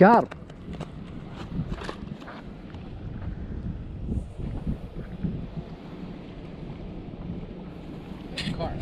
claro Car.